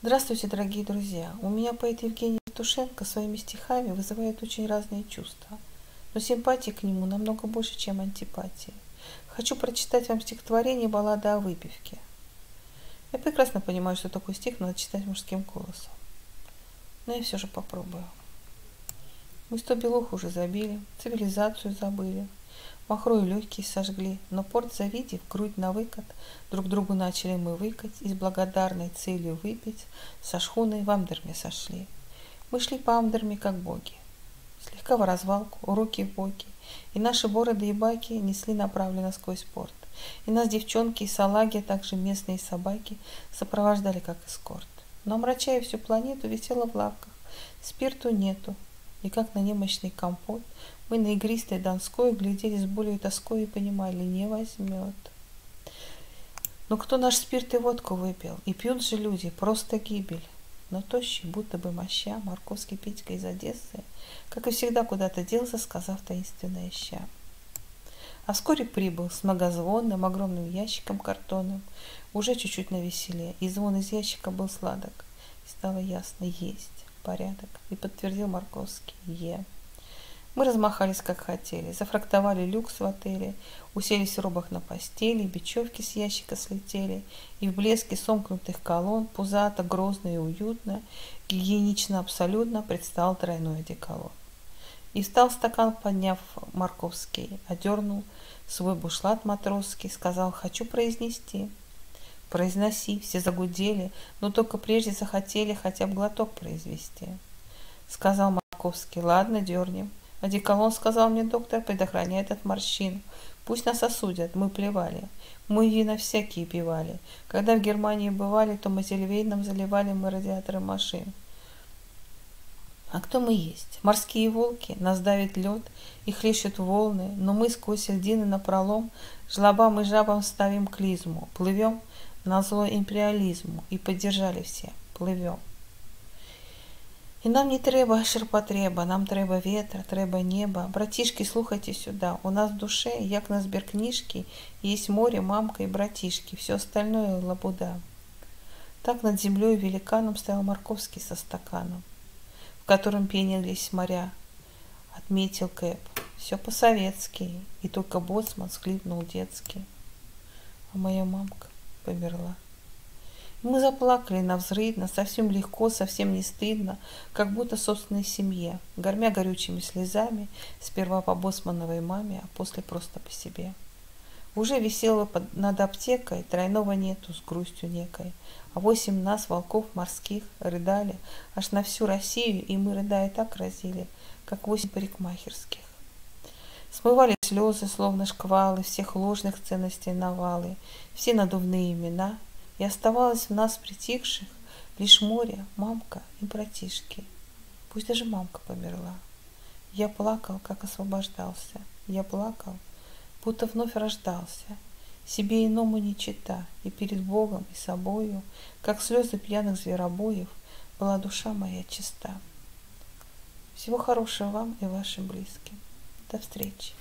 Здравствуйте, дорогие друзья! У меня поэт Евгений Тушенко своими стихами вызывает очень разные чувства, но симпатии к нему намного больше, чем антипатии. Хочу прочитать вам стихотворение «Баллада о выпивке». Я прекрасно понимаю, что такой стих надо читать мужским голосом, но я все же попробую. Мы сто белух уже забили, цивилизацию забыли, Махрою легкие сожгли, но порт завидев, грудь на выкат, Друг другу начали мы выкать, И с благодарной целью выпить Со шхуной в Амдерме сошли. Мы шли по Амдерме, как боги, Слегка в развалку, руки в боки, И наши бороды и баки Несли направленно сквозь порт. И нас девчонки и салаги, а также местные собаки Сопровождали, как эскорт. Но, омрачая всю планету, висела в лавках, Спирту нету, и как на немощный компот мы на игристой Донской глядели с болью тоской и понимали, не возьмет. Но кто наш спирт и водку выпил? И пьют же люди, просто гибель. Но тощий, будто бы моща, Марковский Петька из Одессы, как и всегда, куда-то делся, сказав таинственное ща. А вскоре прибыл с многозвонным огромным ящиком картонным, уже чуть-чуть навеселее, и звон из ящика был сладок. И стало ясно, есть порядок, и подтвердил Марковский, е. Мы размахались, как хотели, зафрактовали люкс в отеле, уселись в робах на постели, бечевки с ящика слетели, и в блеске сомкнутых колонн, пузато, грозно и уютно, гигиенично абсолютно предстал тройной одеколон. И встал стакан, подняв Марковский, одернул свой бушлат матросский, сказал «хочу произнести». «Произноси», все загудели, но только прежде захотели хотя бы глоток произвести. Сказал Марковский «ладно, дернем». Одеколон, сказал мне доктор, предохраняет от морщин. Пусть нас осудят, мы плевали. Мы вина всякие пивали. Когда в Германии бывали, то мазельвейном заливали мы радиаторы машин. А кто мы есть? Морские волки, нас давит лед и хлещут волны, но мы сквозь льдины напролом жлобам и жабам ставим клизму, плывем на зло империализму и поддержали все, плывем. І нам не треба ширпотреба, нам треба ветра, треба неба. Братишки, слухайте сюда. У нас в душе, як на сберкнижке, есть море, мамка и братишки. Все остальное лабуда. Так над землей великаном стоял Марковский со стаканом, котором пенились моря. Отметил Кэп. Все по-советски, и только боцман схлипнул детский. А моя мамка померла. Мы заплакали на взрывно, совсем легко, совсем не стыдно, как будто собственной семье, гормя горючими слезами, сперва по Босмановой маме, а после просто по себе. Уже висело под, над аптекой, тройного нету, с грустью некой. А восемь нас, волков морских, рыдали аж на всю Россию, и мы, рыдая, так разили, как восемь парикмахерских. Смывали слезы, словно шквалы, всех ложных ценностей навалы, все надувные имена, и оставалось в нас притихших лишь море, мамка и братишки. Пусть даже мамка померла. Я плакал, как освобождался. Я плакал, будто вновь рождался. Себе иному не чита, и перед Богом и собою, как слезы пьяных зверобоев, была душа моя чиста. Всего хорошего вам и вашим близким. До встречи.